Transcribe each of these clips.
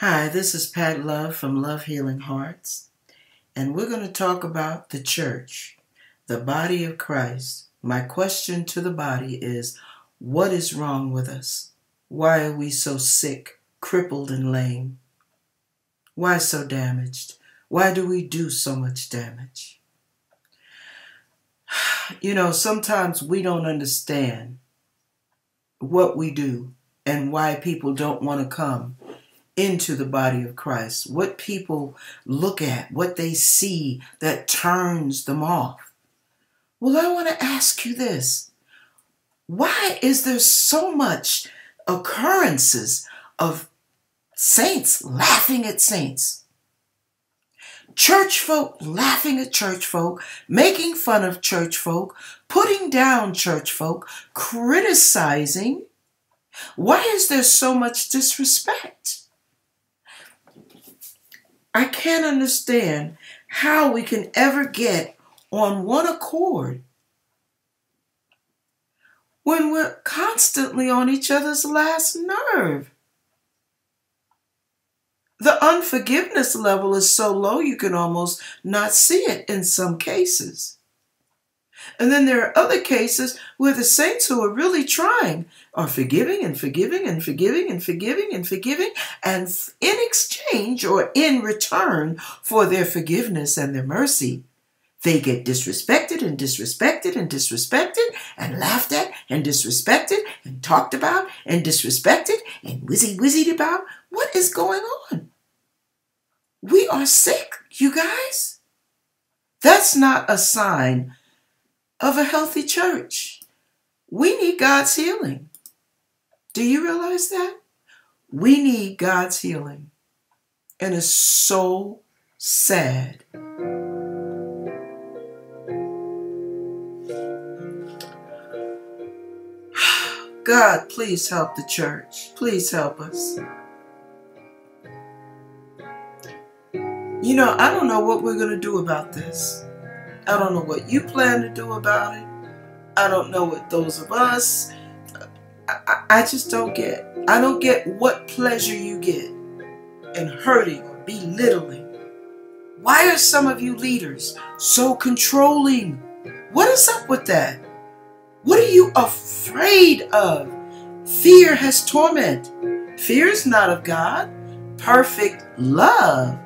Hi, this is Pat Love from Love Healing Hearts, and we're going to talk about the church, the body of Christ. My question to the body is what is wrong with us? Why are we so sick, crippled, and lame? Why so damaged? Why do we do so much damage? You know, sometimes we don't understand what we do and why people don't want to come into the body of Christ, what people look at, what they see that turns them off. Well, I want to ask you this. Why is there so much occurrences of saints laughing at saints? Church folk laughing at church folk, making fun of church folk, putting down church folk, criticizing. Why is there so much disrespect? I can't understand how we can ever get on one accord when we're constantly on each other's last nerve. The unforgiveness level is so low you can almost not see it in some cases. And then there are other cases where the saints who are really trying are forgiving and forgiving and forgiving and forgiving and forgiving. And in exchange or in return for their forgiveness and their mercy, they get disrespected and disrespected and disrespected and laughed at and disrespected and talked about and disrespected and whizzy whizzied about. What is going on? We are sick, you guys. That's not a sign of a healthy church. We need God's healing. Do you realize that? We need God's healing. And it's so sad. God, please help the church. Please help us. You know, I don't know what we're going to do about this. I don't know what you plan to do about it. I don't know what those of us. I, I just don't get. I don't get what pleasure you get in hurting or belittling. Why are some of you leaders so controlling? What is up with that? What are you afraid of? Fear has torment. Fear is not of God. Perfect love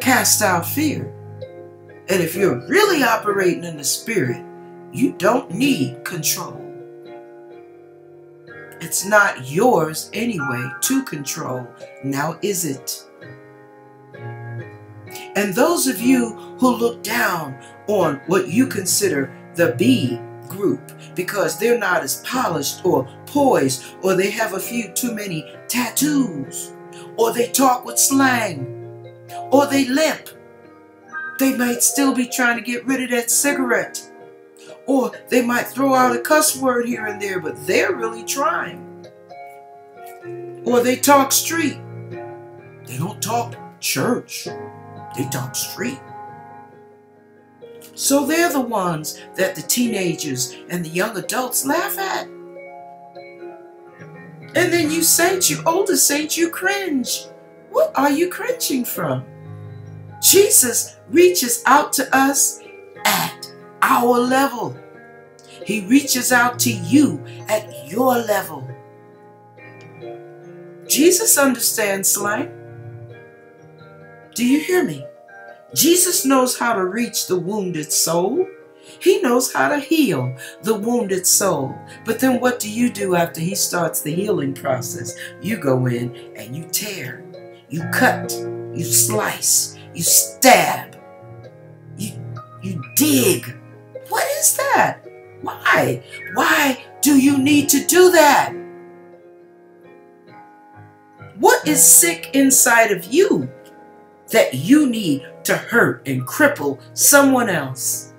casts out fear. And if you're really operating in the spirit, you don't need control. It's not yours anyway to control. Now is it? And those of you who look down on what you consider the B group because they're not as polished or poised or they have a few too many tattoos or they talk with slang or they limp they might still be trying to get rid of that cigarette. Or they might throw out a cuss word here and there, but they're really trying. Or they talk street. They don't talk church, they talk street. So they're the ones that the teenagers and the young adults laugh at. And then you saints, you older saints, you cringe. What are you cringing from? Jesus reaches out to us at our level. He reaches out to you at your level. Jesus understands slang. Do you hear me? Jesus knows how to reach the wounded soul. He knows how to heal the wounded soul. But then what do you do after he starts the healing process? You go in and you tear, you cut, you slice, you stab, you, you dig. What is that? Why? Why do you need to do that? What is sick inside of you that you need to hurt and cripple someone else?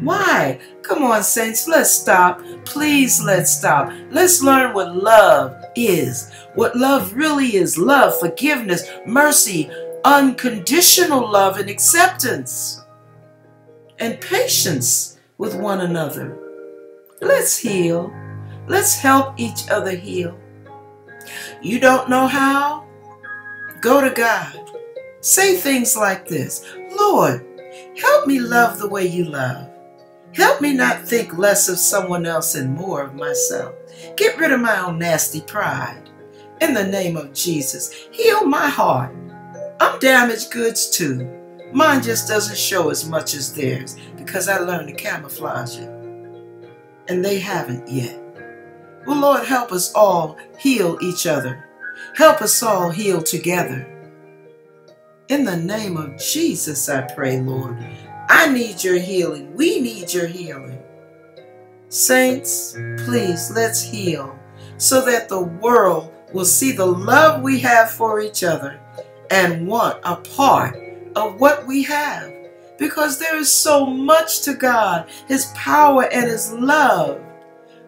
Why? Come on, saints, let's stop. Please, let's stop. Let's learn what love is. What love really is love, forgiveness, mercy, unconditional love and acceptance, and patience with one another. Let's heal. Let's help each other heal. You don't know how? Go to God. Say things like this Lord, help me love the way you love. Help me not think less of someone else and more of myself. Get rid of my own nasty pride. In the name of Jesus, heal my heart. I'm damaged goods too. Mine just doesn't show as much as theirs because I learned to camouflage it. And they haven't yet. Well, Lord, help us all heal each other. Help us all heal together. In the name of Jesus, I pray, Lord. I need your healing. We need your healing. Saints, please let's heal so that the world will see the love we have for each other and want a part of what we have. Because there is so much to God, His power and His love,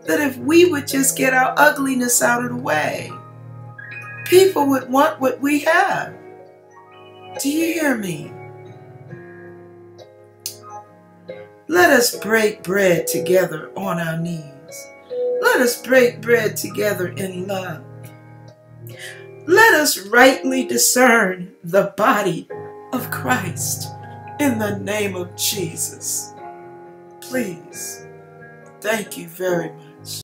that if we would just get our ugliness out of the way, people would want what we have. Do you hear me? Let us break bread together on our knees. Let us break bread together in love. Us rightly discern the body of Christ in the name of Jesus. Please. Thank you very much.